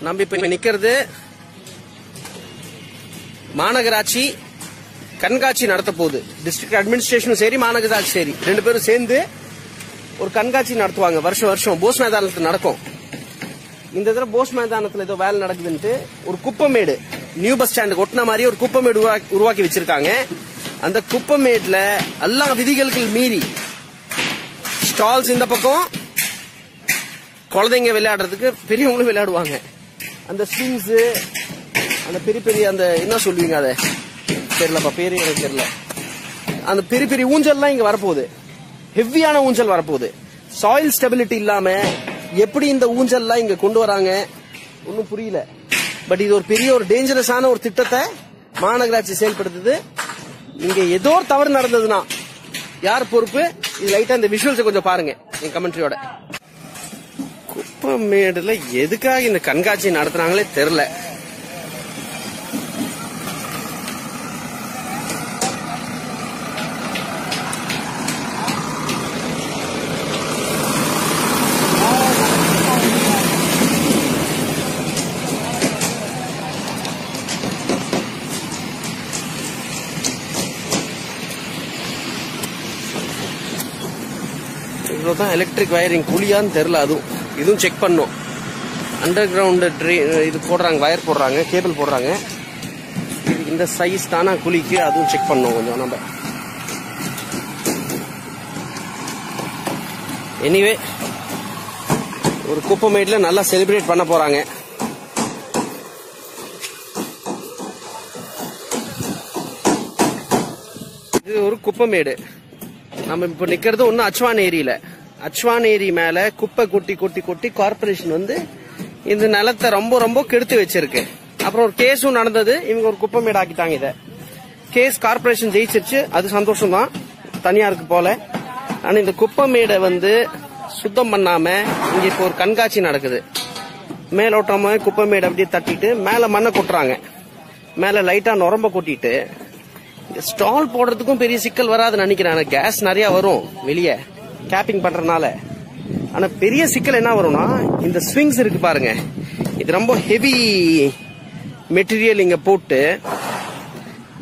நம்ம இப்ப நிக்கிறது மாநகராட்சி கண்காட்சி நடத்த போகுது. டிஸ்ட்ரிக்ட் அட்மினிஸ்ட்ரேஷனும் சரி மாநகராட்சி சரி. ரெண்டு பேரும் சேர்ந்து ஒரு கண்காட்சி நடத்துவாங்க. வருஷம் வருஷம் போஸ் மைதானத்தில் நடக்கும். இந்த தடவை போஸ் மைதானத்தில் ஏதோ வேலை நடக்குதுன்ட்டு ஒரு குப்பமேடு நியூ பஸ் ஸ்டாண்டுக்கு ஒட்டின மாதிரி ஒரு குப்பமேடு உருவாக்கி- உருவாக்கி வச்சிருக்காங்க. அந்த குப்பமேட்ல எல்லா விதிகளுக்கு மீறி ஸ்டால்ஸ் இந்த பக்கம் குழந்தைங்க விளையாடுறதுக்கு பெரியவங்களும் விளையாடுவாங்க. அந்த ஸ்விங்ஸ் அந்த பெரிய பெரிய அந்த என்ன சொல்லுவீங்க அதை? தெரியலப்பா பேரு எனக்கு தெரியல. அந்த பெரிய பெரிய ஊஞ்சல்லாம் இங்க வரப்போகுது. ஹெவியான ஊஞ்சல் வரப்போகுது. சாயில் ஸ்டெபிலிட்டி இல்லாம எப்படி இந்த ஊஞ்சல்லாம் இங்க கொண்டு வராங்க? ஒன்றும் புரியல. பட் இது ஒரு பெரிய ஒரு டேஞ்சரஸான ஒரு திட்டத்தை மாநகராட்சி செயல்படுத்துது. இங்க ஏதோ ஒரு தவறு நடந்ததுன்னா யார் பொறுப்பு? இது லைட்டா இந்த விஷுவல்ஸை கொஞ்சம் பாருங்க என் கமெண்ட்ரியோட குப்பமேடுல எதுக்காக இந்த கண்காட்சி நடத்துறாங்களே தெரியல. இவ்வளோதான் எலக்ட்ரிக் வயரிங் குழியான்னு தெரில அதுவும். இதுவும் செக் பண்ணும் அண்டர் கிரவுண்ட் இது போடுறாங்க வயர் போடுறாங்க கேபிள் போடுறாங்க. இது இந்த சைஸ் தானா குழிக்கு அதுவும் செக் பண்ணோம் கொஞ்சம் நம்ம. எனிவே ஒரு குப்பமேட்ல நல்லா செலிப்ரேட் பண்ண போறாங்க. இது ஒரு குப்பமேடு நம்ம இப்ப நிக்கிறது ஒன்றும் அச்வான் ஏரியில. அச்வானேரி மேல குப்பை கொட்டி கொட்டி கொட்டி கார்பரேஷன் வந்து இந்த நிலத்தை ரொம்ப ரொம்ப கெடுத்து வச்சிருக்கு. அப்புறம் ஒரு கேஸும் நடந்தது. இவங்க ஒரு குப்பமேடு ஆக்கிட்டாங்க இத. கேஸ் கார்பரேஷன் ஜெயிச்சிருச்சு. அது சந்தோஷம் தான் தனியாருக்கு போல. ஆனா இந்த குப்பை மேடை வந்து சுத்தம் பண்ணாம இங்க இப்போ ஒரு கண்காட்சி நடக்குது. மேலோட்டமா குப்பமேடை அப்படியே தட்டிட்டு மேல மண்ணை கொட்டுறாங்க. மேல லைட்டா நுரம்ப கொட்டிட்டு ஸ்டால் போடுறதுக்கும் பெரிய சிக்கல் வராதுன்னு நினைக்கிறேன். கேஸ் நிறைய வரும் வெளியே. கேப்பிங் பண்றதுனால. ஆனா பெரிய சிக்கல் என்ன வரும்னா இந்த ஸ்விங்ஸ் இருக்கு பாருங்க. இது ரொம்ப ஹெவி மெட்டீரியல் இங்க போட்டு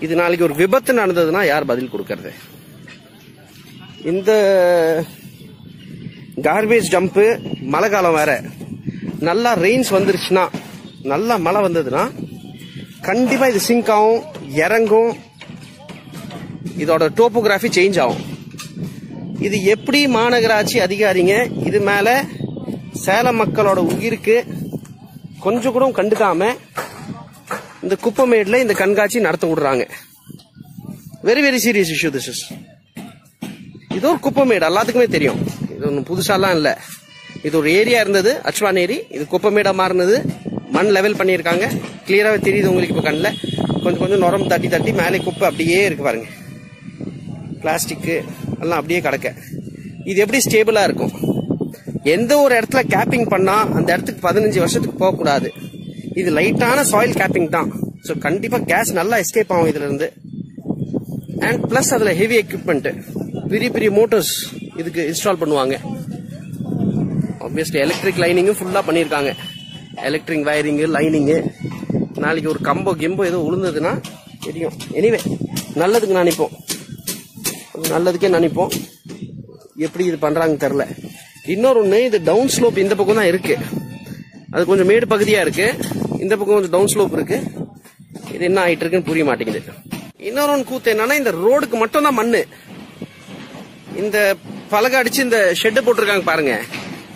இது நாளைக்கு ஒரு விபத்து நடந்ததுன்னா யார் பதில் கொடுக்கறது? இந்த கார்பேஜ் டம்ப் மழை காலம் வேற. நல்லா ரெயின்ஸ் வந்துருச்சுன்னா நல்லா மழை வந்ததுன்னா கண்டிப்பா இது சிங்க் ஆகும் இறங்கும். இதோட டோப்போகிராஃபி சேஞ்ச் ஆகும். இது எப்படி மாநகராட்சி அதிகாரிங்க? இது மேல சேலம் மக்களோட உயிருக்கு கொஞ்சம் கூட கண்டுக்காம இந்த குப்பமேட்ல இந்த கண்காட்சி நடத்த விடுறாங்க. Very very serious issue this is இது ஒரு குப்பமேடு எல்லாத்துக்குமே தெரியும். இது ஒன்றும் புதுசாலாம் இல்லை. இது ஒரு ஏரியா இருந்தது அச்வான் ஏரி. இது குப்பமேடா மாறினது. மண் லெவல் பண்ணியிருக்காங்க. கிளியராகவே தெரியுது உங்களுக்கு இப்போ கண்ணில். கொஞ்சம் கொஞ்சம் நுரம் தட்டி தட்டி மேலே குப்பை அப்படியே இருக்கு பாருங்க. பிளாஸ்டிக்கு எல்லாம் அப்படியே கிடக்க. இது எப்படி ஸ்டேபிளா இருக்கும்? எந்த ஒரு இடத்துல கேப்பிங் பண்ணா அந்த இடத்துக்கு பதினஞ்சு வருஷத்துக்கு போகக்கூடாது இது லைட்டான சாயில் கேப்பிங் தான். ஸோ கண்டிப்பா கேஸ் நல்லா எஸ்கேப் ஆகும் இதுல இருந்து அண்ட் பிளஸ் அதுல ஹெவி எக்யூப்மெண்ட் பெரிய பெரிய மோட்டர்ஸ் இதுக்கு இன்ஸ்டால் பண்ணுவாங்க. ஆப்வியஸ்லி எலக்ட்ரிக் லைனிங்கும் ஃபுல்லா பண்ணியிருக்காங்க. எலக்ட்ரிக் வயரிங்கு லைனிங்கு நாளைக்கு ஒரு கம்போ கிம்போ ஏதோ விழுந்ததுன்னா தெரியும். எனிவே நல்லதுக்கு நினைப்போம் நல்லதுக்கே நினைப்போம். எப்படி இது பண்றாங்க தெரில இன்னொரு ஒன்று இது டவுன் ஸ்லோப் இந்த பக்கம் தான் இருக்கு. அது கொஞ்சம் மேடு பகுதியா இருக்கு. இந்த பக்கம் கொஞ்சம் டவுன் ஸ்லோப் இருக்கு. இது என்ன ஆயிட்டு இருக்குன்னு புரிய மாட்டேங்குது. இன்னொரு ஒன்று கூத்து என்னன்னா இந்த ரோடுக்கு மட்டும் தான் மண் இந்த பலகை அடிச்சு இந்த ஷெட்டு போட்டிருக்காங்க பாருங்க.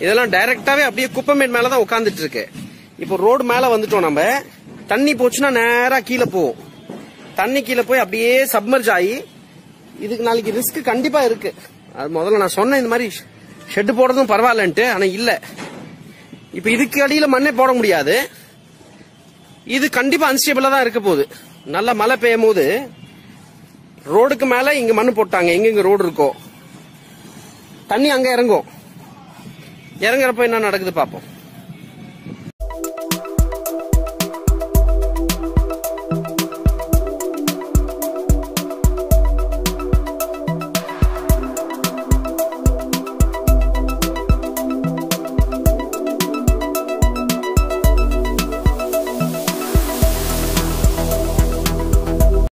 இதெல்லாம் டைரக்டாவே அப்படியே குப்பமேட் மேல தான் உட்காந்துட்டு இருக்கு. இப்போ ரோடு மேல வந்துட்டோம் நம்ம. தண்ணி போச்சுன்னா நேரா கீழே போகும் தண்ணி கீழே போய் அப்படியே சப்மர்ஜ் ஆகி இதுக்கு நாளைக்கு ரிஸ்க் கண்டிப்பா இருக்கு. அது முதல்ல நான் சொன்னேன் இந்த மாதிரி ஷெட்டு போடுறதும் பரவாயில்லன்ட்டு ஆனா இல்ல. இப்ப இதுக்கு அடியில மண்ணே போட முடியாது. இது கண்டிப்பா அன்ஸ்டேபிளா தான் இருக்க போகுது. நல்ல மழை பெய்யும் போது ரோடுக்கு மேல இங்க மண் போட்டாங்க. எங்கெங்க ரோடு இருக்கோ. தண்ணி அங்க இறங்கும். இறங்குறப்ப என்ன நடக்குது பாப்போம்.